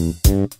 Música